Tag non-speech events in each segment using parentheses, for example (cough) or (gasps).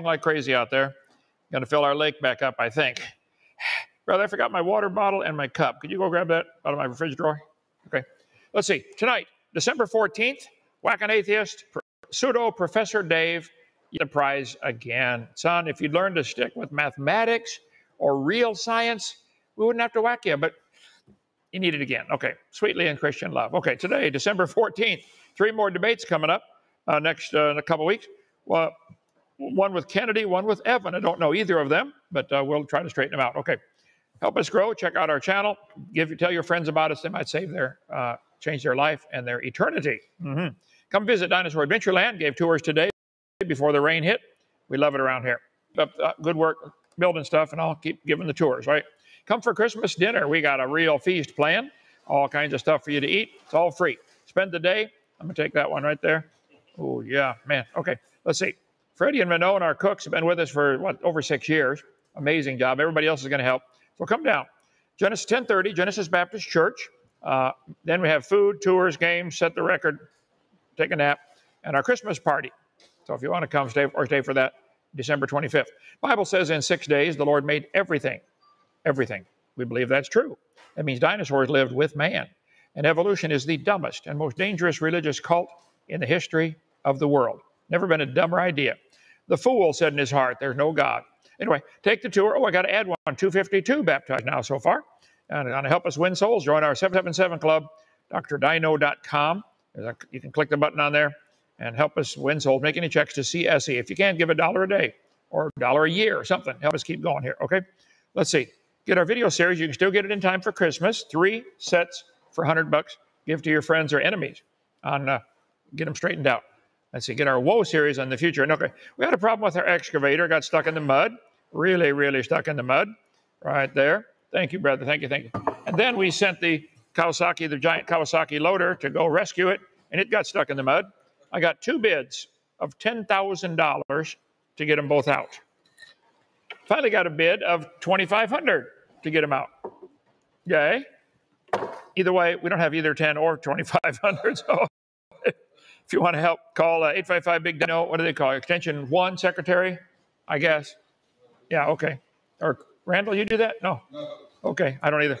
like crazy out there. To fill our lake back up, I think. (sighs) Brother, I forgot my water bottle and my cup. Could you go grab that out of my refrigerator drawer? Okay. Let's see. Tonight, December 14th, Whack an Atheist, pseudo Professor Dave, the prize again. Son, if you'd learned to stick with mathematics or real science, we wouldn't have to whack you, but you need it again. Okay. Sweetly in Christian love. Okay. Today, December 14th, three more debates coming up uh, next uh, in a couple weeks. Well, one with Kennedy, one with Evan. I don't know either of them, but uh, we'll try to straighten them out. Okay. Help us grow. Check out our channel. Give tell your friends about us. They might save their uh, change their life and their eternity. Mm-hmm. Come visit Dinosaur Adventureland. Gave tours today before the rain hit. We love it around here. Uh, good work building stuff, and I'll keep giving the tours. Right. Come for Christmas dinner. We got a real feast planned. All kinds of stuff for you to eat. It's all free. Spend the day. I'm gonna take that one right there. Oh yeah, man. Okay. Let's see. Freddie and Minot, our cooks, have been with us for what over six years. Amazing job. Everybody else is going to help. So come down. Genesis 10:30, Genesis Baptist Church. Uh, then we have food, tours, games, set the record, take a nap, and our Christmas party. So if you want to come, stay or stay for that, December 25th. Bible says in six days the Lord made everything, everything. We believe that's true. That means dinosaurs lived with man, and evolution is the dumbest and most dangerous religious cult in the history of the world. Never been a dumber idea. The fool said in his heart, There's no God. Anyway, take the tour. Oh, I got to add one 252 baptized now so far. And going to help us win souls, join our 777 club, drdino.com. You can click the button on there and help us win souls. Make any checks to CSE. If you can, give a dollar a day or a dollar a year or something. Help us keep going here, okay? Let's see. Get our video series. You can still get it in time for Christmas. Three sets for 100 bucks. Give to your friends or enemies on uh, get them straightened out. Let's see, get our woe series on the future. And okay, we had a problem with our excavator, got stuck in the mud, really, really stuck in the mud, right there. Thank you, brother. Thank you, thank you. And then we sent the Kawasaki, the giant Kawasaki loader, to go rescue it, and it got stuck in the mud. I got two bids of $10,000 to get them both out. Finally got a bid of 2500 to get them out. Yay. Either way, we don't have either 10 or 2500, (laughs) so if you want to help, call uh, 855 Big Dino. What do they call it? Extension one, secretary, I guess. Yeah, okay. Or Randall, you do that? No. Okay, I don't either.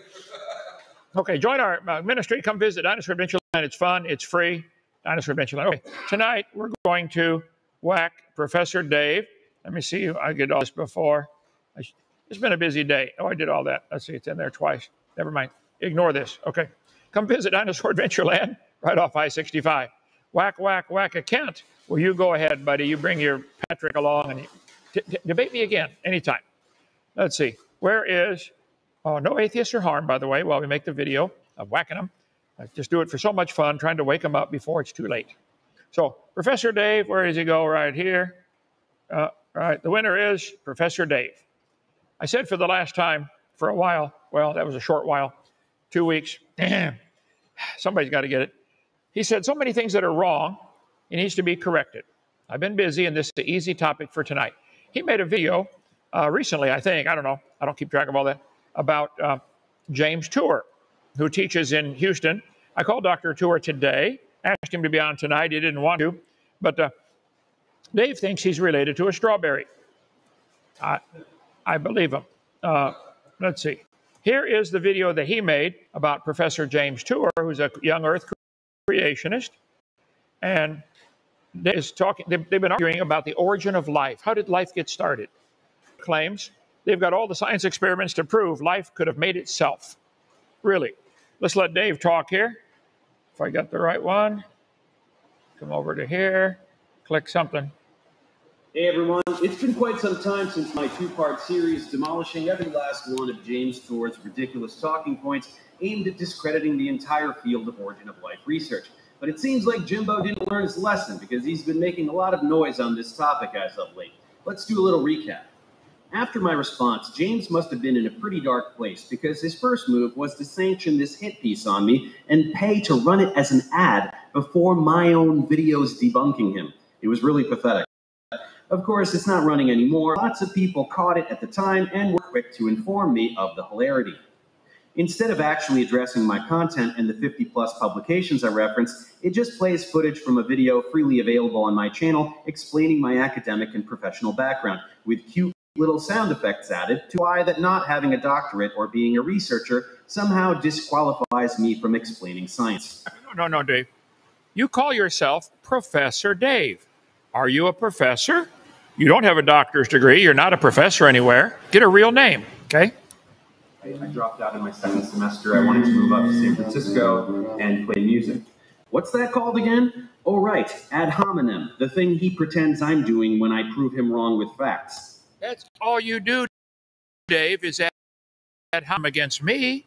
Okay, join our uh, ministry. Come visit Dinosaur Adventureland. It's fun. It's free. Dinosaur Adventureland. Okay, tonight we're going to whack Professor Dave. Let me see. I did all this before. It's been a busy day. Oh, I did all that. Let's see. It's in there twice. Never mind. Ignore this. Okay. Come visit Dinosaur (laughs) Adventureland right off I-65 whack, whack, whack a Kent. Well, you go ahead, buddy. You bring your Patrick along and debate me again anytime. Let's see. Where is, oh, no atheists are harmed, by the way, while we make the video of whacking them. I just do it for so much fun, trying to wake them up before it's too late. So, Professor Dave, where does he go? Right here. Uh, right. The winner is Professor Dave. I said for the last time, for a while, well, that was a short while, two weeks. (clears throat) Somebody's got to get it. He said so many things that are wrong. It needs to be corrected. I've been busy, and this is an easy topic for tonight. He made a video uh, recently, I think, I don't know, I don't keep track of all that, about uh, James Tour, who teaches in Houston. I called Dr. Tour today, asked him to be on tonight. He didn't want to, but uh, Dave thinks he's related to a strawberry. I, I believe him. Uh, let's see. Here is the video that he made about Professor James Tour, who's a young Earth creationist, and is talking. They've, been arguing about the origin of life. How did life get started? Claims they've got all the science experiments to prove life could have made itself. Really. Let's let Dave talk here. If I got the right one, come over to here, click something. Hey everyone, it's been quite some time since my two part series demolishing every last one of James Tour's ridiculous talking points aimed at discrediting the entire field of origin of life research. But it seems like Jimbo didn't learn his lesson because he's been making a lot of noise on this topic as of late. Let's do a little recap. After my response, James must have been in a pretty dark place because his first move was to sanction this hit piece on me and pay to run it as an ad before my own videos debunking him. It was really pathetic. Of course, it's not running anymore. Lots of people caught it at the time and were quick to inform me of the hilarity. Instead of actually addressing my content and the 50 plus publications I reference, it just plays footage from a video freely available on my channel explaining my academic and professional background with cute little sound effects added to why that not having a doctorate or being a researcher somehow disqualifies me from explaining science. No, no, no, Dave. You call yourself Professor Dave. Are you a professor? You don't have a doctor's degree. You're not a professor anywhere. Get a real name, okay? I, I dropped out in my second semester. I wanted to move up to San Francisco and play music. What's that called again? Oh, right, ad hominem, the thing he pretends I'm doing when I prove him wrong with facts. That's all you do, Dave, is ad, ad hominem against me.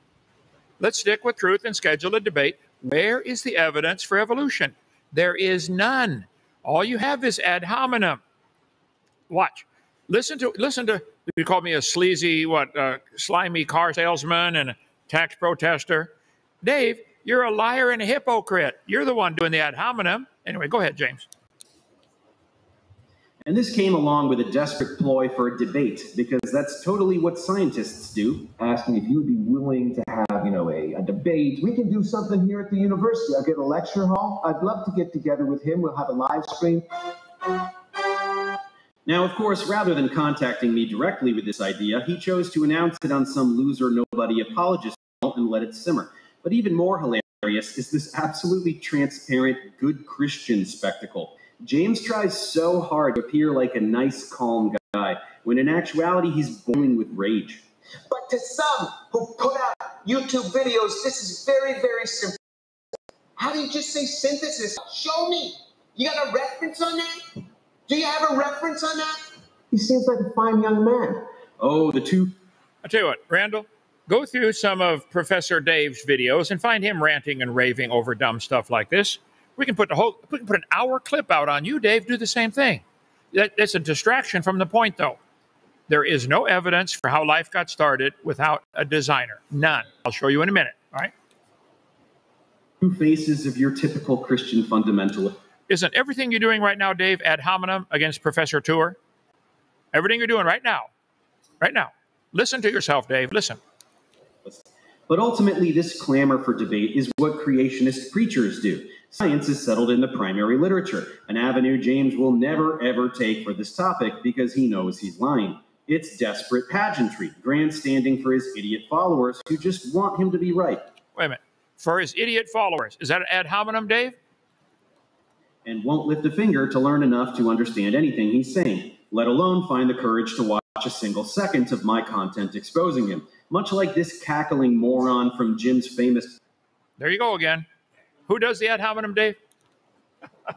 Let's stick with truth and schedule a debate. Where is the evidence for evolution? There is none. All you have is ad hominem. Watch. Listen to listen to. You called me a sleazy, what, uh, slimy car salesman and a tax protester. Dave, you're a liar and a hypocrite. You're the one doing the ad hominem. Anyway, go ahead, James. And this came along with a desperate ploy for a debate, because that's totally what scientists do. Asking if you would be willing to have, you know, a, a debate. We can do something here at the university. I'll get a lecture hall. I'd love to get together with him. We'll have a live stream. Now, of course, rather than contacting me directly with this idea, he chose to announce it on some loser nobody apologist and let it simmer. But even more hilarious is this absolutely transparent good Christian spectacle. James tries so hard to appear like a nice, calm guy, when in actuality he's boiling with rage. But to some who put out YouTube videos, this is very, very simple. How do you just say synthesis? Show me. You got a reference on that? Do you have a reference on that? He seems like a fine young man. Oh, the two. I'll tell you what, Randall, go through some of Professor Dave's videos and find him ranting and raving over dumb stuff like this. We can put the whole we can put an hour clip out on you, Dave. Do the same thing. That, that's a distraction from the point, though. There is no evidence for how life got started without a designer. None. I'll show you in a minute. All right. Two faces of your typical Christian fundamentalist. Isn't everything you're doing right now, Dave, ad hominem against Professor Tour? Everything you're doing right now, right now. Listen to yourself, Dave. Listen. But ultimately, this clamor for debate is what creationist preachers do. Science is settled in the primary literature, an avenue James will never ever take for this topic because he knows he's lying. It's desperate pageantry, grandstanding for his idiot followers who just want him to be right. Wait a minute. For his idiot followers. Is that an ad hominem, Dave? And won't lift a finger to learn enough to understand anything he's saying, let alone find the courage to watch a single second of my content exposing him. Much like this cackling moron from Jim's famous There you go again. Who does the ad hominem, Dave? (laughs)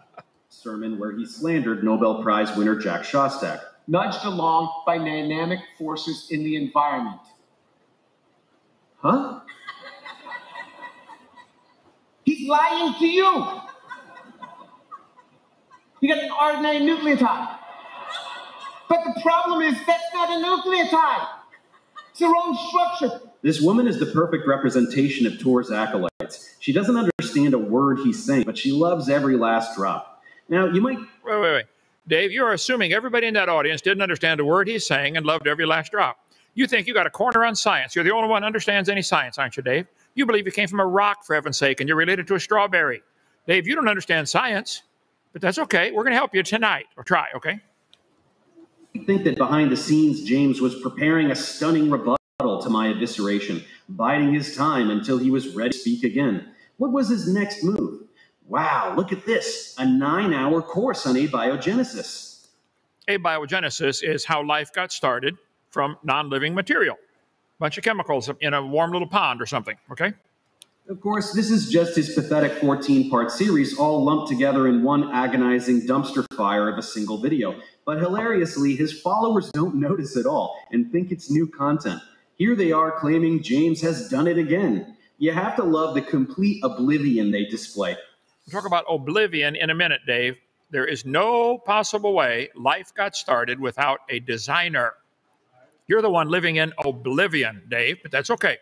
sermon where he slandered Nobel Prize winner Jack Szostak. Nudged along by dynamic forces in the environment. Huh? He's lying to you. You got an RNA nucleotide. But the problem is that's not a nucleotide. It's the wrong structure. This woman is the perfect representation of Tour's acolytes. She doesn't understand a word he's saying, but she loves every last drop. Now, you might. Wait, wait, wait. Dave, you're assuming everybody in that audience didn't understand a word he's saying and loved every last drop. You think you got a corner on science. You're the only one who understands any science, aren't you, Dave? You believe you came from a rock, for heaven's sake, and you're related to a strawberry. Dave, you don't understand science, but that's okay. We're going to help you tonight, or try, okay? I think that behind the scenes, James was preparing a stunning rebuttal to my evisceration, biding his time until he was ready to speak again. What was his next move? Wow, look at this a nine hour course on abiogenesis. Abiogenesis is how life got started from non living material. a Bunch of chemicals in a warm little pond or something, okay? Of course, this is just his pathetic 14 part series, all lumped together in one agonizing dumpster fire of a single video. But hilariously, his followers don't notice at all and think it's new content. Here they are claiming James has done it again. You have to love the complete oblivion they display. We'll talk about oblivion in a minute, Dave. There is no possible way life got started without a designer. You're the one living in oblivion, Dave, but that's okay.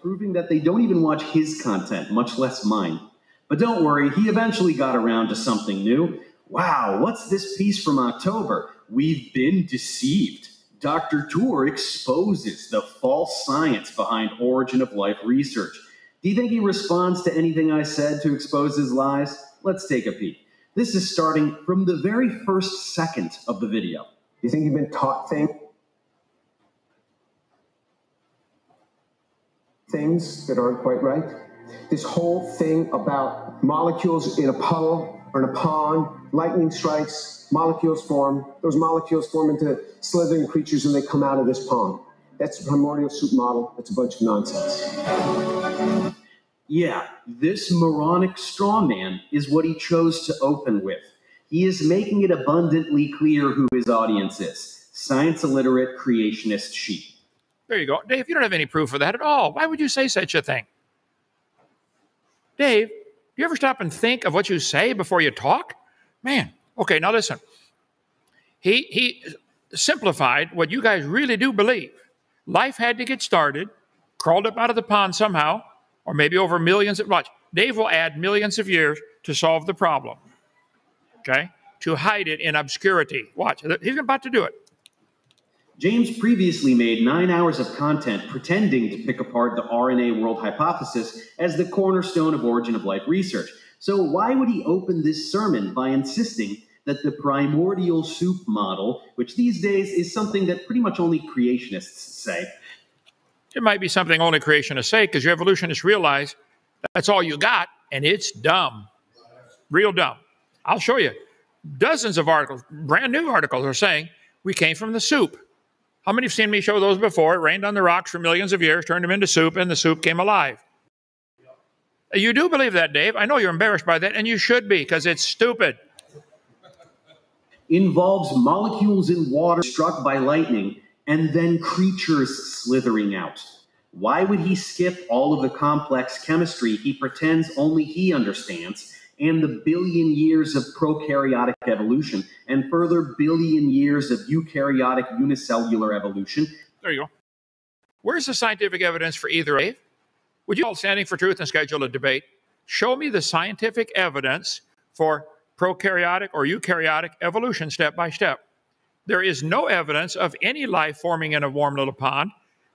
Proving that they don't even watch his content, much less mine. But don't worry, he eventually got around to something new. Wow, what's this piece from October? We've been deceived. Dr. Tour exposes the false science behind origin of life research. Do you think he responds to anything I said to expose his lies? Let's take a peek. This is starting from the very first second of the video. Do You think you've been taught things? Things that aren't quite right? This whole thing about molecules in a puddle or in a pond, lightning strikes, molecules form, those molecules form into slithering creatures and they come out of this pond. That's a primordial soup model. That's a bunch of nonsense. Yeah, this moronic straw man is what he chose to open with. He is making it abundantly clear who his audience is science illiterate creationist sheep. There you go. Dave, you don't have any proof of that at all. Why would you say such a thing? Dave, do you ever stop and think of what you say before you talk? Man, okay, now listen. He, he simplified what you guys really do believe. Life had to get started, crawled up out of the pond somehow, or maybe over millions of watch. Dave will add millions of years to solve the problem. Okay? To hide it in obscurity. Watch. He's about to do it. James previously made nine hours of content pretending to pick apart the RNA world hypothesis as the cornerstone of origin of life research. So, why would he open this sermon by insisting that the primordial soup model, which these days is something that pretty much only creationists say, it might be something only creationists say because your evolutionists realize that's all you got and it's dumb. Real dumb. I'll show you. Dozens of articles, brand new articles, are saying we came from the soup. How many have seen me show those before? It rained on the rocks for millions of years, turned them into soup, and the soup came alive. You do believe that, Dave. I know you're embarrassed by that, and you should be because it's stupid. Involves molecules in water struck by lightning and then creatures slithering out. Why would he skip all of the complex chemistry he pretends only he understands and the billion years of prokaryotic evolution and further billion years of eukaryotic unicellular evolution? There you go. Where's the scientific evidence for either, Dave? Would you all standing for truth and schedule a debate? Show me the scientific evidence for prokaryotic or eukaryotic evolution step by step. There is no evidence of any life forming in a warm little pond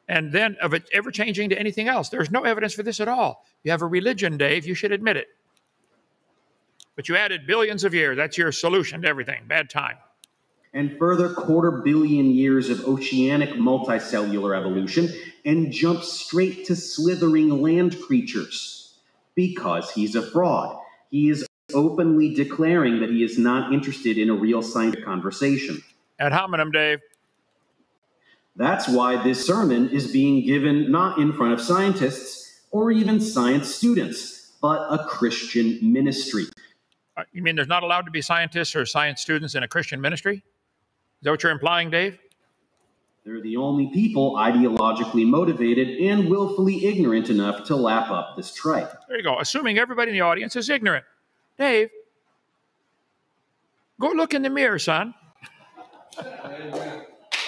and then of it ever changing to anything else. There's no evidence for this at all. You have a religion, Dave, you should admit it. But you added billions of years. That's your solution to everything. Bad time. And further quarter billion years of oceanic multicellular evolution and jump straight to slithering land creatures. Because he's a fraud. He is openly declaring that he is not interested in a real scientific conversation ad hominem, Dave. That's why this sermon is being given not in front of scientists or even science students, but a Christian ministry. Uh, you mean there's not allowed to be scientists or science students in a Christian ministry? Is that what you're implying, Dave? They're the only people ideologically motivated and willfully ignorant enough to lap up this tripe. There you go. Assuming everybody in the audience is ignorant. Dave, go look in the mirror, son.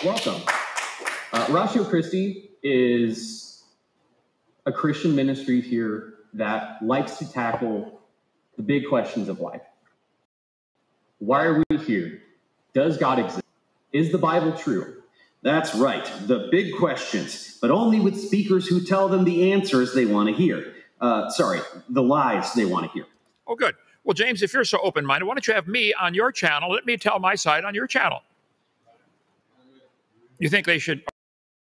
Welcome. Uh, Ratio Christi is a Christian ministry here that likes to tackle the big questions of life. Why are we here? Does God exist? Is the Bible true? That's right, the big questions, but only with speakers who tell them the answers they want to hear. Uh, sorry, the lies they want to hear. Oh, good. Well, James, if you're so open minded, why don't you have me on your channel? Let me tell my side on your channel. You think they should,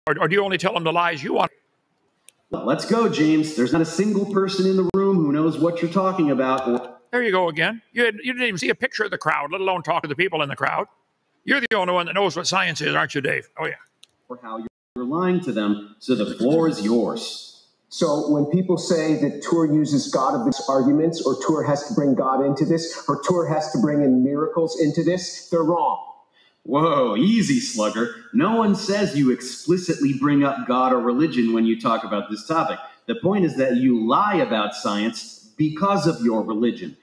or, or do you only tell them the lies you want? Let's go, James. There's not a single person in the room who knows what you're talking about. There you go again. You, had, you didn't even see a picture of the crowd, let alone talk to the people in the crowd. You're the only one that knows what science is, aren't you, Dave? Oh, yeah. Or how you're lying to them, so the floor is yours. So when people say that Tour uses God of these arguments, or Tour has to bring God into this, or Tour has to bring in miracles into this, they're wrong. Whoa, easy, slugger. No one says you explicitly bring up God or religion when you talk about this topic. The point is that you lie about science because of your religion.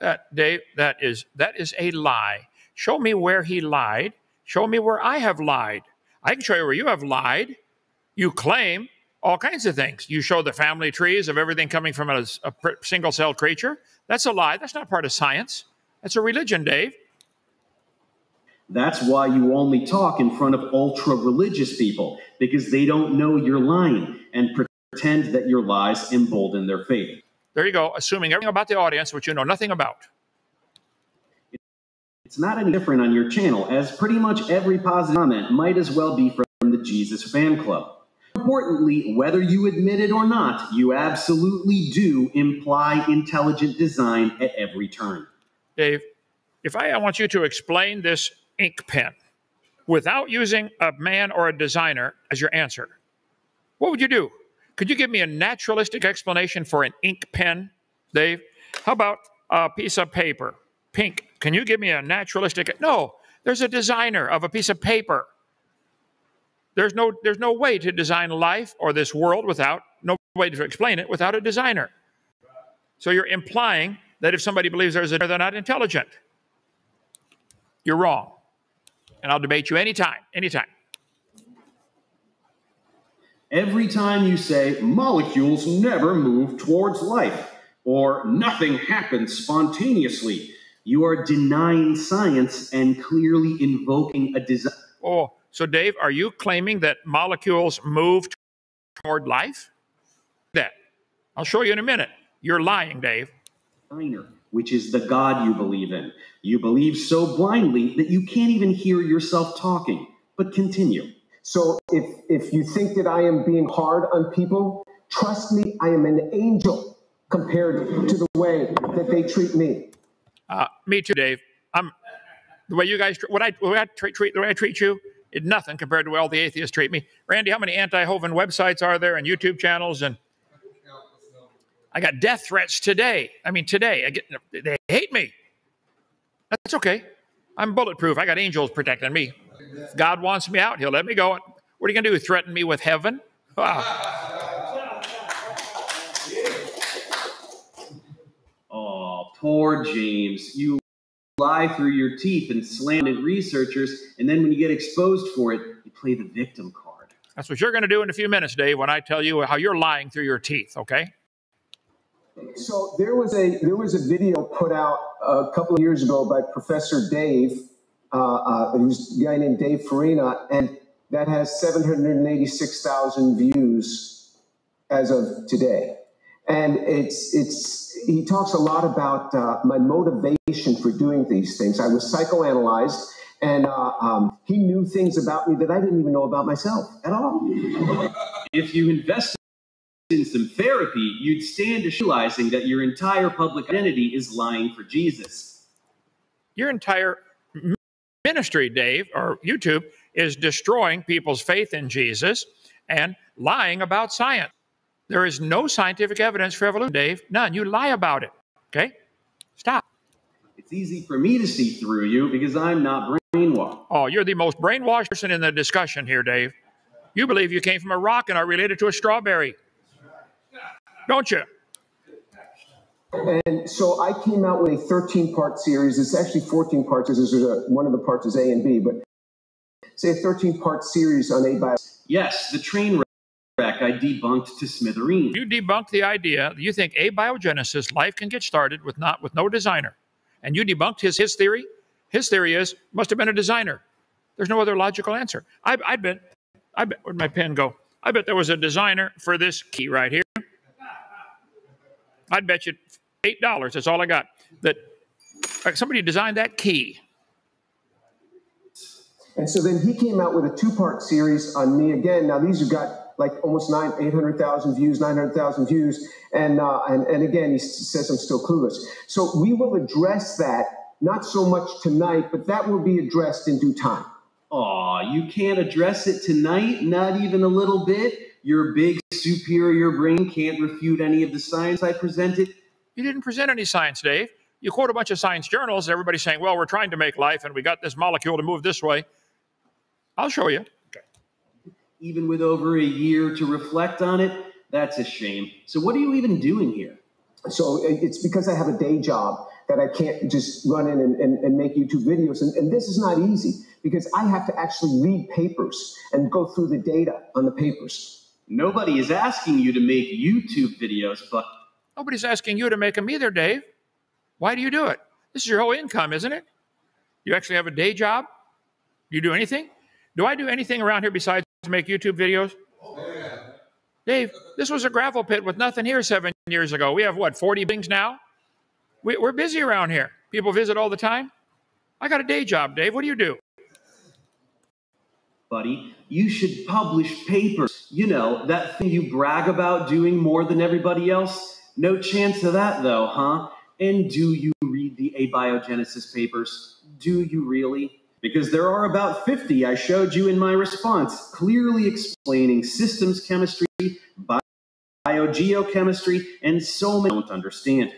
That Dave, that is that is a lie. Show me where he lied. Show me where I have lied. I can show you where you have lied. You claim all kinds of things. You show the family trees of everything coming from a, a single cell creature. That's a lie. That's not part of science. That's a religion, Dave. That's why you only talk in front of ultra religious people, because they don't know you're lying and pretend that your lies embolden their faith. There you go, assuming everything about the audience which you know nothing about. It's not any different on your channel, as pretty much every positive comment might as well be from the Jesus fan club. Importantly, whether you admit it or not, you absolutely do imply intelligent design at every turn. Dave, if I, I want you to explain this ink pen without using a man or a designer as your answer, what would you do? Could you give me a naturalistic explanation for an ink pen, Dave? How about a piece of paper? Pink. Can you give me a naturalistic? No, there's a designer of a piece of paper. There's no, there's no way to design life or this world without, no way to explain it without a designer. So you're implying that if somebody believes there's a, they're not intelligent. You're wrong. And I'll debate you anytime, anytime. Every time you say molecules never move towards life or nothing happens spontaneously, you are denying science and clearly invoking a design. Oh, so Dave, are you claiming that molecules move toward life? That. I'll show you in a minute. You're lying, Dave. Which is the God you believe in. You believe so blindly that you can't even hear yourself talking. But continue. So if, if you think that I am being hard on people, trust me, I am an angel compared to the way that they treat me. Uh, me too, Dave. I'm the way you guys what I what I treat, treat the way I treat you is nothing compared to how the atheists treat me. Randy, how many anti-Hovind websites are there and YouTube channels and I got death threats today. I mean, today I get they hate me. That's okay. I'm bulletproof. I got angels protecting me. If God wants me out, He'll let me go. What are you going to do? Threaten me with heaven? Ah. Wow. Oh, poor James. You lie through your teeth and slam at researchers, and then when you get exposed for it, you play the victim card. That's what you're going to do in a few minutes, Dave, when I tell you how you're lying through your teeth, okay? So there was a there was a video put out a couple of years ago by Professor Dave. Uh, uh, was a guy named Dave Farina, and that has 786,000 views as of today. And it's it's he talks a lot about uh, my motivation for doing these things. I was psychoanalyzed, and uh, um, he knew things about me that I didn't even know about myself at all. If you invested in some therapy, you'd stand to realizing that your entire public identity is lying for Jesus. Your entire ministry, Dave, or YouTube, is destroying people's faith in Jesus and lying about science. There is no scientific evidence for evolution, Dave. None. You lie about it. Okay? Stop. It's easy for me to see through you because I'm not brainwashed. Oh, you're the most brainwashed person in the discussion here, Dave. You believe you came from a rock and are related to a strawberry. Don't you? And so I came out with a 13 part series. It's actually 14 parts. This is a, one of the parts is A and B, but say a 13 part series on abio. Yes, the train wreck I debunked to smithereens. You debunked the idea that you think abiogenesis, life can get started with not with no designer. And you debunked his his theory. His theory is must have been a designer. There's no other logical answer. I, I bet, I bet, where'd my pen go? I bet there was a designer for this key right here. I'd bet you eight dollars. That's all I got. That somebody designed that key. And so then he came out with a two-part series on me again. Now these have got like almost nine, eight hundred thousand views, nine hundred thousand views, and uh, and and again he says I'm still clueless. So we will address that not so much tonight, but that will be addressed in due time. Aw, you can't address it tonight, not even a little bit. Your big superior brain can't refute any of the science I presented. You didn't present any science, Dave. You quote a bunch of science journals, everybody's saying, well, we're trying to make life and we got this molecule to move this way. I'll show you. Okay. Even with over a year to reflect on it, that's a shame. So, what are you even doing here? So, it's because I have a day job that I can't just run in and, and, and make YouTube videos. And, and this is not easy because I have to actually read papers and go through the data on the papers. Nobody is asking you to make YouTube videos, but. Nobody's asking you to make them either, Dave. Why do you do it? This is your whole income, isn't it? You actually have a day job? Do you do anything? Do I do anything around here besides make YouTube videos? Dave, this was a gravel pit with nothing here seven years ago. We have what, 40 buildings now? We, are busy around here. People visit all the time. I got a day job, Dave. What do you do? Buddy, you should publish papers. You know, that thing you brag about doing more than everybody else. No chance of that, though, huh? And do you read the abiogenesis papers? Do you really? Because there are about 50 I showed you in my response, clearly explaining systems chemistry, biogeochemistry, and so many don't understand.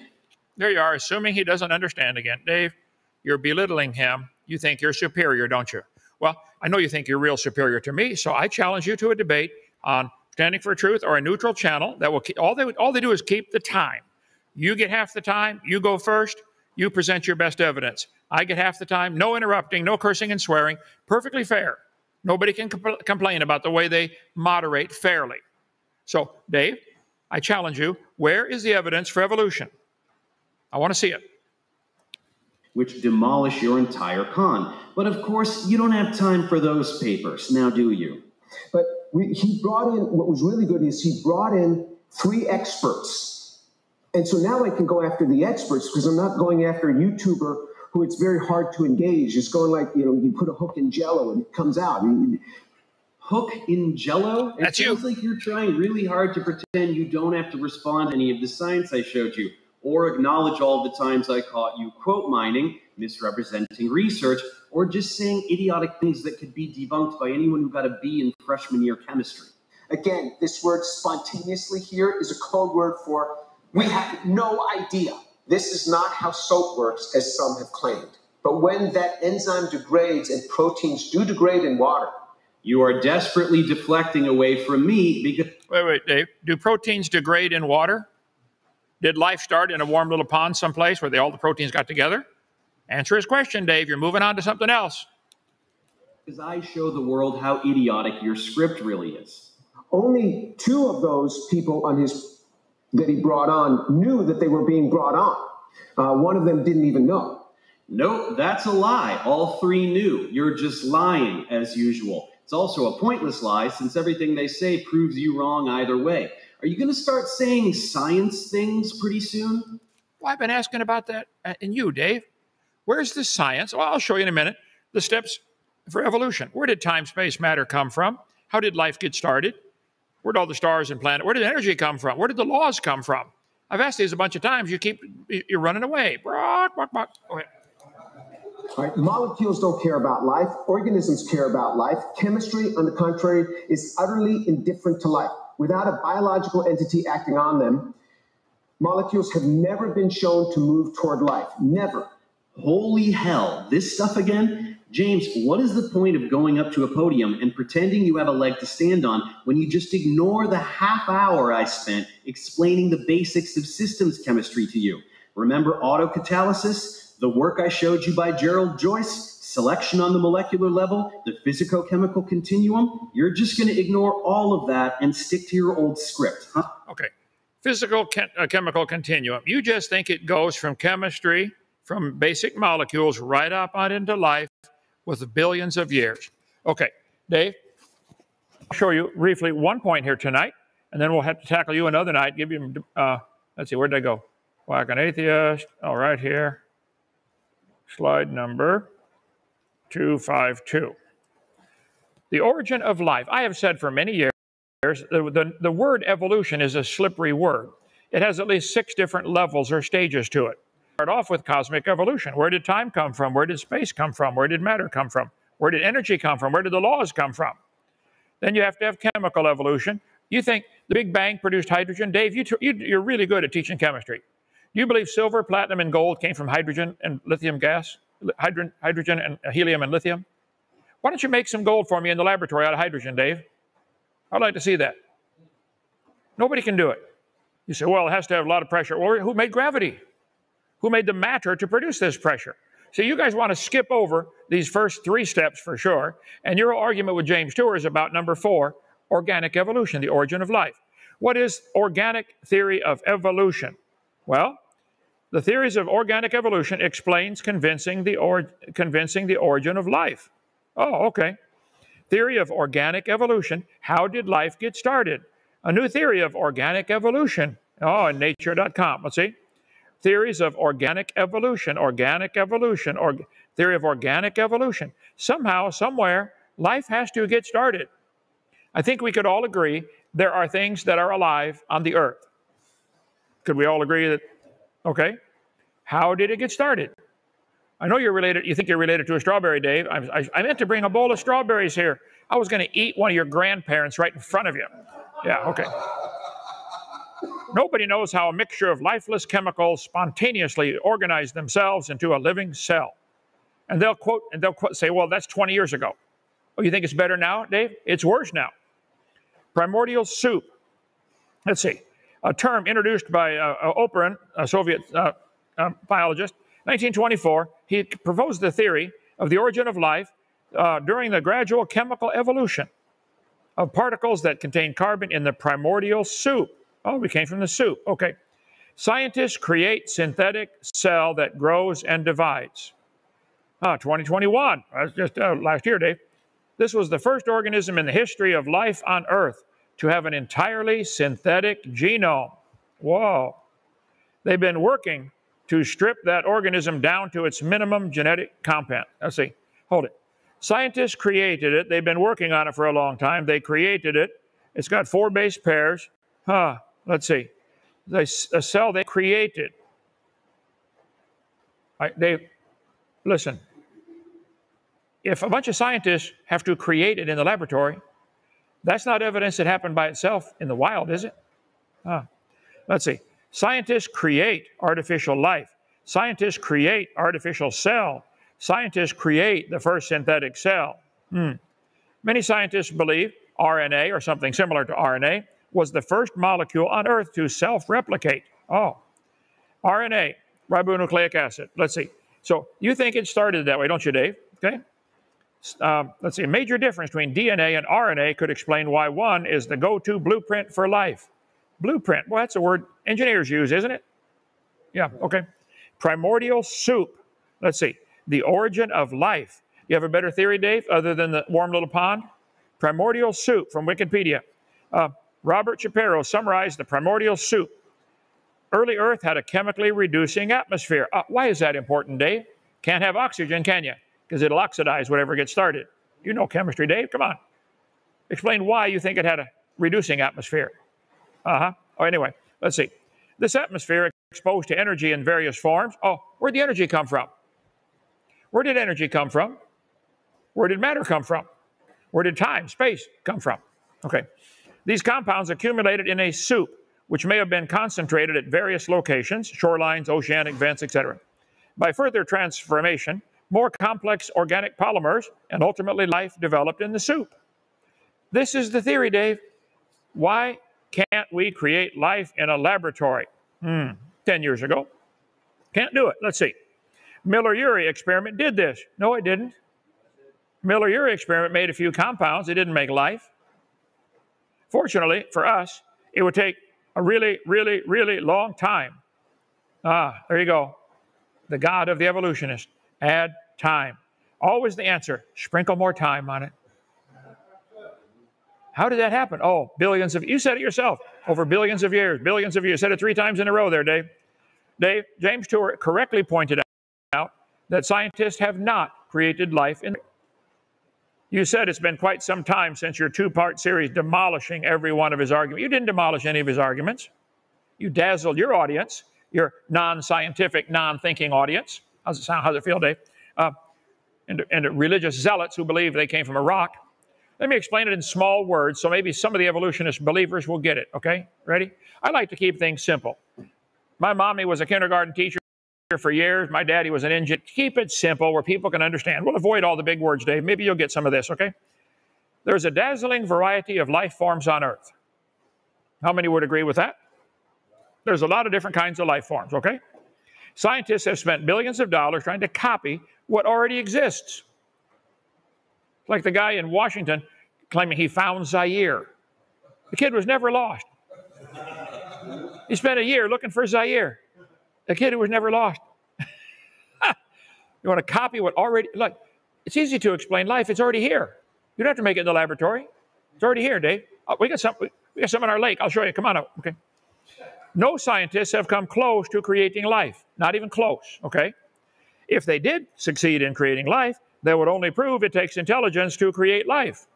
There you are, assuming he doesn't understand again. Dave, you're belittling him. You think you're superior, don't you? Well, I know you think you're real superior to me, so I challenge you to a debate on standing for truth or a neutral channel that will keep, all they all they do is keep the time. You get half the time, you go first, you present your best evidence. I get half the time, no interrupting, no cursing and swearing, perfectly fair. Nobody can compl- complain about the way they moderate fairly. So, Dave, I challenge you, where is the evidence for evolution? I want to see it which demolish your entire con. But of course, you don't have time for those papers, now do you? But we, he brought in, what was really good is he brought in three experts. And so now I can go after the experts because I'm not going after a YouTuber who it's very hard to engage. It's going like, you know, you put a hook in jello and it comes out. Hook in jello? It That's sounds you. like you're trying really hard to pretend you don't have to respond to any of the science I showed you or acknowledge all the times I caught you quote mining, misrepresenting research, or just saying idiotic things that could be debunked by anyone who got a B in freshman year chemistry. Again, this word spontaneously here is a code word for we have no idea. This is not how soap works, as some have claimed. But when that enzyme degrades and proteins do degrade in water, you are desperately deflecting away from me because. Wait, wait, Dave. Do proteins degrade in water? Did life start in a warm little pond someplace where they, all the proteins got together? Answer his question, Dave. You're moving on to something else. Because I show the world how idiotic your script really is. Only two of those people on his that he brought on knew that they were being brought on. Uh, one of them didn't even know. Nope, that's a lie. All three knew. You're just lying, as usual. It's also a pointless lie since everything they say proves you wrong either way. Are you going to start saying science things pretty soon? Well, I've been asking about that. Uh, and you, Dave, where's the science? Well, I'll show you in a minute. The steps for evolution. Where did time, space, matter come from? How did life get started? Where did all the stars and planets? Where did energy come from? Where did the laws come from? I've asked these a bunch of times. You keep you're running away. Brock, brock, brock. Go ahead. All right, molecules don't care about life. Organisms care about life. Chemistry, on the contrary, is utterly indifferent to life without a biological entity acting on them, molecules have never been shown to move toward life. Never. Holy hell, this stuff again? James, what is the point of going up to a podium and pretending you have a leg to stand on when you just ignore the half hour I spent explaining the basics of systems chemistry to you? Remember autocatalysis? The work I showed you by Gerald Joyce? Selection on the molecular level, the physicochemical continuum, you're just going to ignore all of that and stick to your old script, huh? Okay. Physical uh, chemical continuum. You just think it goes from chemistry, from basic molecules, right up on into life with billions of years. Okay, Dave, I'll show you briefly one point here tonight, and then we'll have to tackle you another night. Give you, uh, let's see, where did I go? Like an atheist. All oh, here. Slide number 252. The origin of life. I have said for many years the, the, the, word evolution is a slippery word. It has at least six different levels or stages to it. Start off with cosmic evolution. Where did time come from? Where did space come from? Where did matter come from? Where did energy come from? Where did the laws come from? Then you have to have chemical evolution. You think the Big Bang produced hydrogen? Dave, you, you're really good at teaching chemistry. Do you believe silver, platinum, and gold came from hydrogen and lithium gas? Hydrogen, hydrogen and helium and lithium? Why don't you make some gold for me in the laboratory out of hydrogen, Dave? I'd like to see that. Nobody can do it. You say, well, it has to have a lot of pressure. Well, who made gravity? Who made the matter to produce this pressure? So you guys want to skip over these first three steps for sure. And your argument with James Tour is about number four, organic evolution, the origin of life. What is organic theory of evolution? Well, the theories of organic evolution explains convincing the, or, convincing the origin of life. Oh, okay. Theory of organic evolution. How did life get started? A new theory of organic evolution. Oh, in nature.com. Let's see. Theories of organic evolution, organic evolution, or theory of organic evolution. Somehow, somewhere, life has to get started. I think we could all agree there are things that are alive on the earth. Could we all agree that, okay? How did it get started? I know you're related, you think you're related to a strawberry, Dave. I, I, I meant to bring a bowl of strawberries here. I was going to eat one of your grandparents right in front of you. Yeah, okay. Nobody knows how a mixture of lifeless chemicals spontaneously organize themselves into a living cell. And they'll quote and they'll quote, say, "Well, that's 20 years ago." Oh, you think it's better now, Dave? It's worse now. Primordial soup. Let's see, a term introduced by uh, uh Oparin, a Soviet uh, uh, biologist, 1924. He proposed the theory of the origin of life uh, during the gradual chemical evolution of particles that contain carbon in the primordial soup. Oh, we came from the soup. Okay. Scientists create synthetic cell that grows and divides. Ah, 2021. That's just uh, last year, Dave. This was the first organism in the history of life on Earth to have an entirely synthetic genome. Whoa. They've been working to strip that organism down to its minimum genetic content. Let's see. Hold it. Scientists created it. They've been working on it for a long time. They created it. It's got four base pairs. Huh. Let's see. A cell they created. I, they listen. If a bunch of scientists have to create it in the laboratory, that's not evidence that happened by itself in the wild, is it? Huh. Let's see. Scientists create artificial life. Scientists create artificial cell. Scientists create the first synthetic cell. Hmm. Many scientists believe RNA, or something similar to RNA, was the first molecule on Earth to self replicate. Oh, RNA, ribonucleic acid. Let's see. So you think it started that way, don't you, Dave? Okay. Um, let's see. A major difference between DNA and RNA could explain why one is the go to blueprint for life. Blueprint. Well, that's a word engineers use, isn't it? Yeah, okay. Primordial soup. Let's see. The origin of life. You have a better theory, Dave, other than the warm little pond? Primordial soup from Wikipedia. Uh, Robert Shapiro summarized the primordial soup. Early Earth had a chemically reducing atmosphere. Uh, why is that important, Dave? Can't have oxygen, can you? Because it'll oxidize whatever gets started. You know chemistry, Dave. Come on. Explain why you think it had a reducing atmosphere. Uh huh. Oh, anyway, let's see. This atmosphere exposed to energy in various forms. Oh, where'd the energy come from? Where did energy come from? Where did matter come from? Where did time, space come from? Okay. These compounds accumulated in a soup, which may have been concentrated at various locations, shorelines, oceanic vents, etc. By further transformation, more complex organic polymers and ultimately life developed in the soup. This is the theory, Dave. Why can't we create life in a laboratory? Hmm, 10 years ago. Can't do it. Let's see. Miller-Urey experiment did this. No, it didn't. Miller-Urey experiment made a few compounds. It didn't make life. Fortunately for us, it would take a really, really, really long time. Ah, there you go. The God of the evolutionist. Add time. Always the answer. Sprinkle more time on it. How did that happen? Oh, billions of, you said it yourself, over billions of years, billions of years. Said it three times in a row there, Dave. Dave, James Tour correctly pointed out that scientists have not created life in. You said it's been quite some time since your two part series demolishing every one of his arguments. You didn't demolish any of his arguments. You dazzled your audience, your non scientific, non thinking audience. How's it sound? How's it feel, Dave? Uh, and, and religious zealots who believe they came from a rock. Let me explain it in small words so maybe some of the evolutionist believers will get it, okay? Ready? I like to keep things simple. My mommy was a kindergarten teacher for years. My daddy was an engineer. Keep it simple where people can understand. We'll avoid all the big words, Dave. Maybe you'll get some of this, okay? There's a dazzling variety of life forms on Earth. How many would agree with that? There's a lot of different kinds of life forms, okay? Scientists have spent billions of dollars trying to copy what already exists. Like the guy in Washington claiming he found Zaire. The kid was never lost. He spent a year looking for Zaire. The kid who was never lost. (laughs) you want to copy what already, look, It's easy to explain life. It's already here. You don't have to make it in the laboratory. It's already here, Dave. Oh, we got some. We got some in our lake. I'll show you. Come on up. Okay. No scientists have come close to creating life. Not even close. Okay. If they did succeed in creating life, that would only prove it takes intelligence to create life.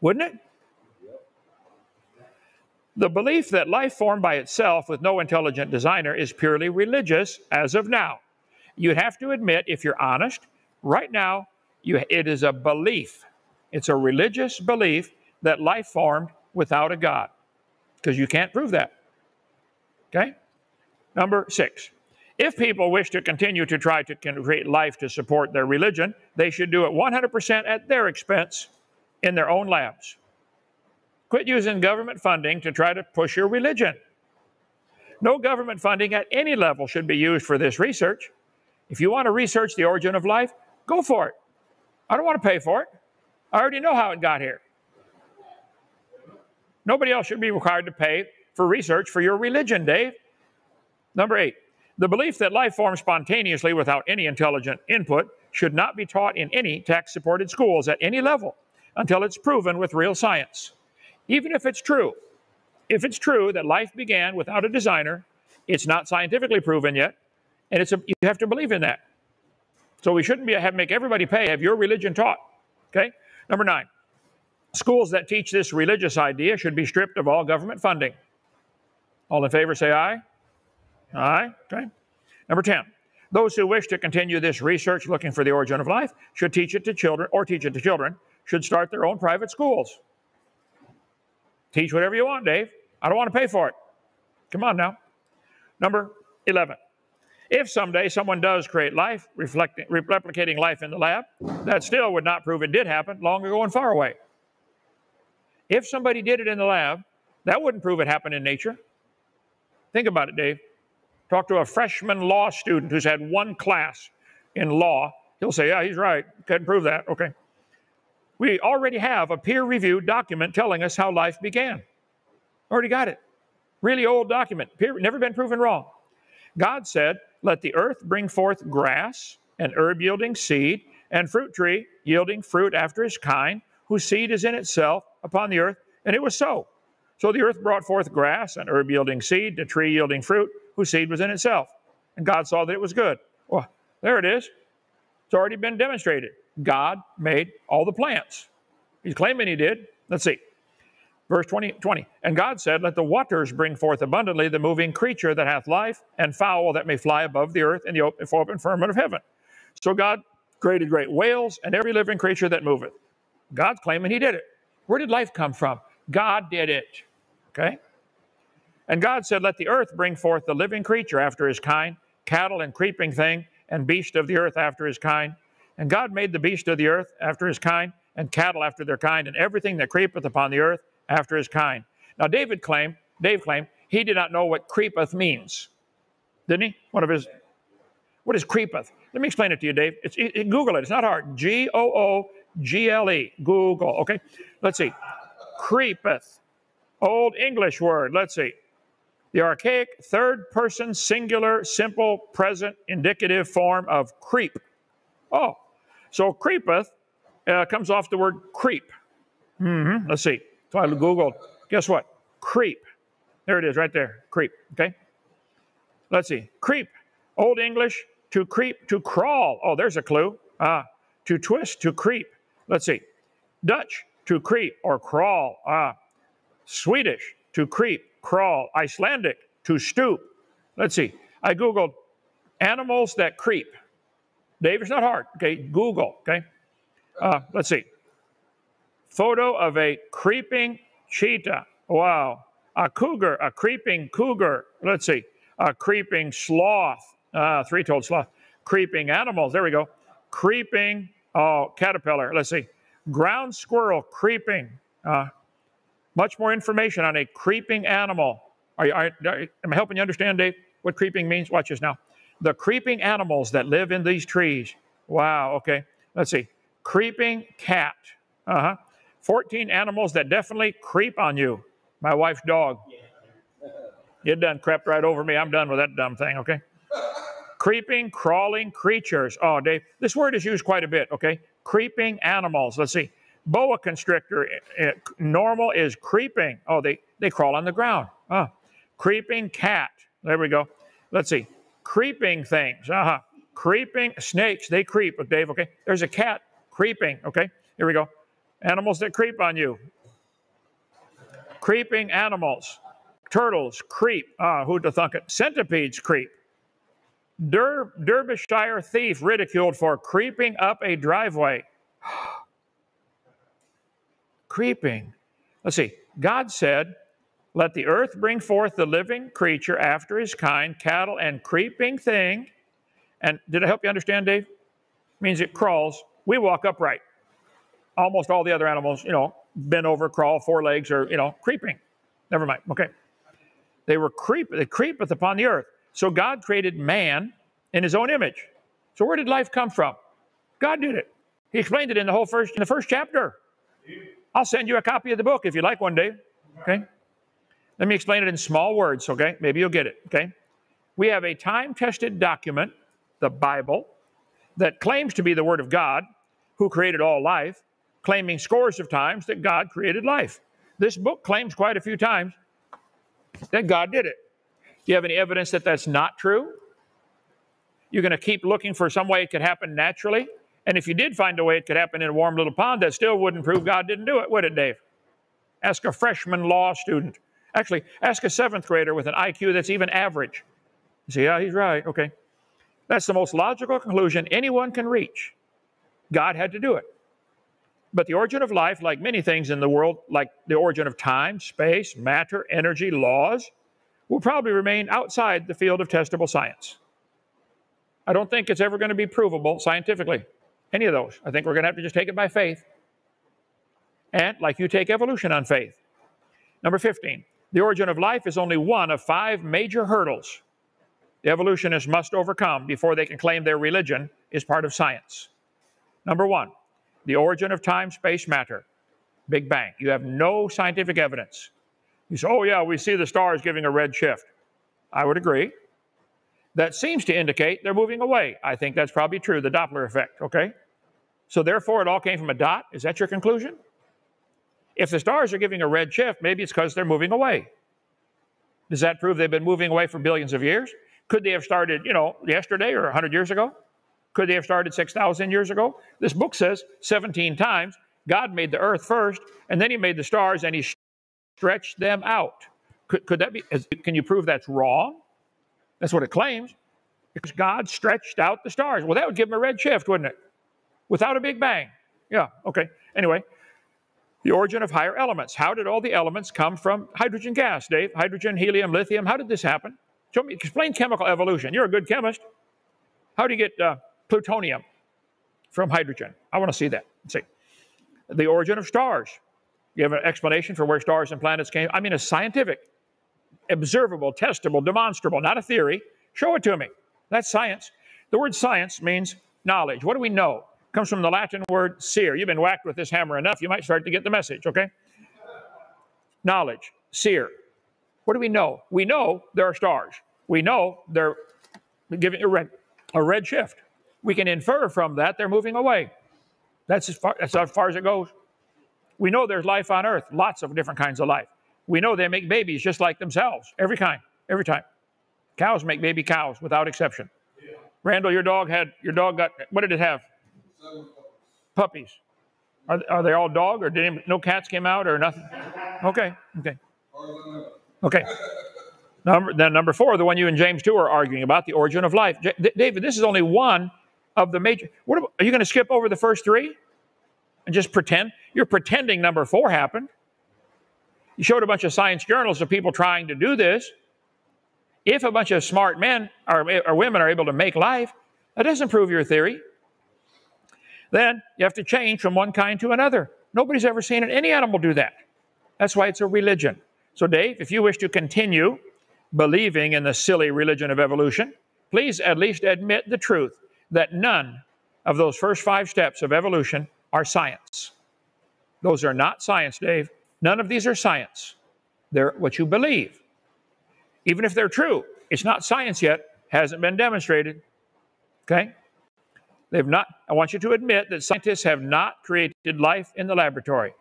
Wouldn't it? The belief that life formed by itself with no intelligent designer is purely religious as of now. You'd have to admit, if you're honest, right now, you, it is a belief. It's a religious belief that life formed without a God, because you can't prove that. Okay? Number six. If people wish to continue to try to create life to support their religion, they should do it 100% at their expense in their own labs. Quit using government funding to try to push your religion. No government funding at any level should be used for this research. If you want to research the origin of life, go for it. I don't want to pay for it. I already know how it got here. Nobody else should be required to pay for research for your religion, Dave. Number eight, the belief that life forms spontaneously without any intelligent input should not be taught in any tax supported schools at any level until it's proven with real science. Even if it's true, if it's true that life began without a designer, it's not scientifically proven yet, and it's a, you have to believe in that. So we shouldn't be have make everybody pay, have your religion taught. Okay? Number nine, schools that teach this religious idea should be stripped of all government funding. All in favor say aye. Aye. Okay. Number 10, those who wish to continue this research looking for the origin of life should teach it to children or teach it to children, should start their own private schools. Teach whatever you want, Dave. I don't want to pay for it. Come on now. Number 11. If someday someone does create life, replicating life in the lab, that still would not prove it did happen long ago and far away. If somebody did it in the lab, that wouldn't prove it happened in nature. Think about it, Dave. Talk to a freshman law student who's had one class in law. He'll say, Yeah, he's right. Couldn't prove that. Okay. We already have a peer reviewed document telling us how life began. Already got it. Really old document, peer, never been proven wrong. God said, Let the earth bring forth grass, and herb yielding seed, and fruit tree yielding fruit after his kind, whose seed is in itself upon the earth. And it was so. So the earth brought forth grass, and herb yielding seed, a tree yielding fruit, whose seed was in itself. And God saw that it was good. Well, there it is. It's already been demonstrated. God made all the plants. He's claiming he did. Let's see. Verse 20, 20. And God said, Let the waters bring forth abundantly the moving creature that hath life, and fowl that may fly above the earth in the open, open firmament of heaven. So God created great whales and every living creature that moveth. God's claiming he did it. Where did life come from? God did it. Okay? And God said, Let the earth bring forth the living creature after his kind, cattle and creeping thing, and beast of the earth after his kind, and God made the beast of the earth after his kind, and cattle after their kind, and everything that creepeth upon the earth after his kind. Now David claimed, Dave claimed, he did not know what creepeth means. Didn't he? One of his what is creepeth? Let me explain it to you, Dave. It's, it, Google it. It's not hard. G O O G L E. Google. Okay. Let's see. Creepeth. Old English word. Let's see. The archaic third person singular simple present indicative form of creep. Oh, so creepeth uh, comes off the word creep. Mm-hmm. Let's see. So I Googled. Guess what? Creep. There it is, right there. Creep. Okay. Let's see. Creep. Old English to creep to crawl. Oh, there's a clue. Ah, to twist to creep. Let's see. Dutch to creep or crawl. Ah, Swedish to creep, crawl. Icelandic to stoop. Let's see. I googled animals that creep. Dave, it's not hard. Okay, Google. Okay, uh, let's see. Photo of a creeping cheetah. Wow. A cougar, a creeping cougar. Let's see. A creeping sloth. Uh, three-toed sloth. Creeping animals. There we go. Creeping. Oh, caterpillar. Let's see. Ground squirrel creeping. Uh, much more information on a creeping animal. Are you, are, are, am I helping you understand, Dave, what creeping means? Watch this now the creeping animals that live in these trees. Wow, okay. Let's see. Creeping cat. Uh huh. 14 animals that definitely creep on you. My wife's dog. It done crept right over me. I'm done with that dumb thing, okay? Creeping, crawling creatures. Oh, Dave, this word is used quite a bit, okay? Creeping animals. Let's see. Boa constrictor, eh, eh, normal is creeping. Oh, they, they crawl on the ground. Oh. Creeping cat. There we go. Let's see. Creeping things. Uh-huh. Creeping snakes. They creep, Dave, okay? There's a cat creeping, okay? Here we go. Animals that creep on you. Creeping animals. Turtles creep. Ah, who'd have thunk it? Centipedes creep. Der, Derbyshire thief ridiculed for creeping up a driveway. (gasps) creeping. Let's see. God said, Let the earth bring forth the living creature after his kind, cattle and creeping thing. And did I help you understand, Dave? means it crawls. We walk upright. Almost all the other animals, you know, bend over, crawl, four legs, or, you know, creeping. Never mind. Okay. They were creep, they creepeth upon the earth. So God created man in his own image. So where did life come from? God did it. He explained it in the whole first in the first chapter. I'll send you a copy of the book if you like one day. Okay? Let me explain it in small words, okay? Maybe you'll get it, okay? We have a time-tested document, the Bible, that claims to be the Word of God, who created all life, claiming scores of times that God created life. This book claims quite a few times that God did it. Do you have any evidence that that's not true? You're going to keep looking for some way it could happen naturally? And if you did find a way it could happen in a warm little pond, that still wouldn't prove God didn't do it, would it, Dave? Ask a freshman law student. Actually, ask a seventh grader with an IQ that's even average. You say, yeah, he's right. Okay. That's the most logical conclusion anyone can reach. God had to do it. But the origin of life, like many things in the world, like the origin of time, space, matter, energy, laws, will probably remain outside the field of testable science. I don't think it's ever going to be provable scientifically, any of those. I think we're going to have to just take it by faith. And like you take evolution on faith. Number 15, the origin of life is only one of five major hurdles the evolutionists must overcome before they can claim their religion is part of science. Number one, the origin of time, space, matter. Big Bang. You have no scientific evidence. You say, oh, yeah, we see the stars giving a red shift. I would agree. That seems to indicate they're moving away. I think that's probably true, the Doppler effect, okay? So therefore, it all came from a dot. Is that your conclusion? If the stars are giving a red shift, maybe it's because they're moving away. Does that prove they've been moving away for billions of years? Could they have started, you know, yesterday or 100 years ago? Could they have started 6,000 years ago? This book says 17 times God made the earth first, and then he made the stars and he stretched them out. Could, could that be, as can you prove that's wrong? That's what it claims. Because God stretched out the stars. Well, that would give them a red shift, wouldn't it? Without a big bang. Yeah, okay. Anyway, the origin of higher elements. How did all the elements come from hydrogen gas, Dave? Hydrogen, helium, lithium. How did this happen? Show me, explain chemical evolution. You're a good chemist. How do you get uh, plutonium from hydrogen? I want to see that. Let's see. The origin of stars. You have an explanation for where stars and planets came? I mean, a scientific, observable, testable, demonstrable, not a theory. Show it to me. That's science. The word science means knowledge. What do we know? It comes from the Latin word seer. You've been whacked with this hammer enough, you might start to get the message, okay? Knowledge, seer. What do we know? We know there are stars. We know they're giving a red, a red shift. We can infer from that they're moving away. That's as far, that's as far as it goes. We know there's life on Earth, lots of different kinds of life. We know they make babies just like themselves, every kind, every time. Cows make baby cows without exception. Yeah. Randall, your dog had your dog got what did it have? Seven puppies. Are, are they all dog or did no cats came out or nothing? Okay, okay. Okay. Number, then number four, the one you and James Tour are arguing about, the origin of life. J- David, this is only one of the major. What are you going to skip over the first three and just pretend? You're pretending number four happened. You showed a bunch of science journals of people trying to do this. If a bunch of smart men or, or women are able to make life, that doesn't prove your theory. Then you have to change from one kind to another. Nobody's ever seen any animal do that. That's why it's a religion. So, Dave, if you wish to continue believing in the silly religion of evolution, please at least admit the truth that none of those first five steps of evolution are science. Those are not science, Dave. None of these are science. They're what you believe. Even if they're true, it's not science yet, hasn't been demonstrated. Okay? They've not, I want you to admit that scientists have not created life in the laboratory.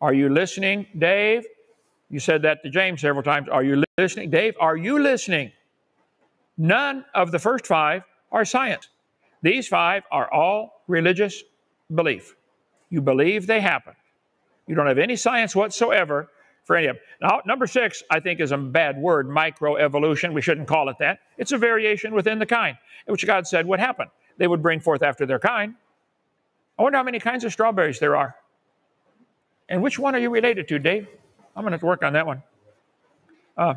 Are you listening, Dave? You said that to James several times. Are you listening? Dave, are you listening? None of the first five are science. These five are all religious belief. You believe they happen. You don't have any science whatsoever for any of them. Now, number six, I think, is a bad word, microevolution. We shouldn't call it that. It's a variation within the kind, which God said would happen. They would bring forth after their kind. I wonder how many kinds of strawberries there are. And which one are you related to, Dave? I'm going to have to work on that one. Uh,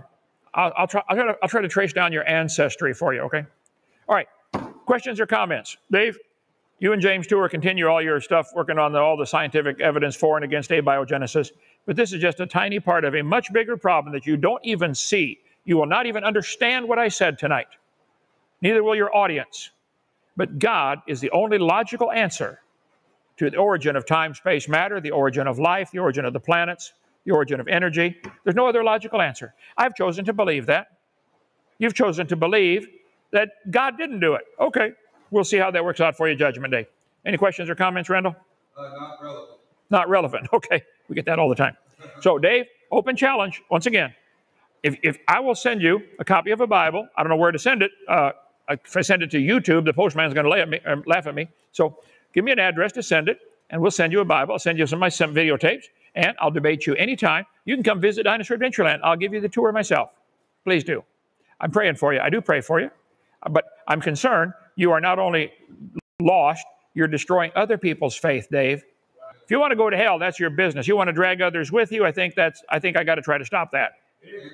I'll, I'll, try, I'll, try to, I'll try to trace down your ancestry for you, okay? All right. Questions or comments? Dave, you and James Tour are continue all your stuff working on the, all the scientific evidence for and against abiogenesis. But this is just a tiny part of a much bigger problem that you don't even see. You will not even understand what I said tonight. Neither will your audience. But God is the only logical answer to the origin of time, space, matter, the origin of life, the origin of the planets, the origin of energy. There's no other logical answer. I've chosen to believe that. You've chosen to believe that God didn't do it. Okay, we'll see how that works out for you, Judgment Day. Any questions or comments, Randall? Uh, not relevant. Not relevant. (laughs) Okay, we get that all the time. (laughs) So, Dave, open challenge once again. If, if I will send you a copy of a Bible, I don't know where to send it. Uh, if I send it to YouTube, the postman's going to uh, laugh at me. So, give me an address to send it, and we'll send you a Bible. I'll send you some of my some videotapes and I'll debate you anytime. You can come visit Dinosaur Adventureland. I'll give you the tour myself. Please do. I'm praying for you. I do pray for you. But I'm concerned you are not only lost, you're destroying other people's faith, Dave. If you want to go to hell, that's your business. You want to drag others with you, I think that's I think I got to try to stop that. Amen.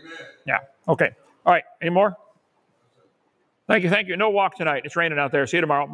Yeah. Okay. All right. Any more? Thank you. Thank you. No walk tonight. It's raining out there. See you tomorrow.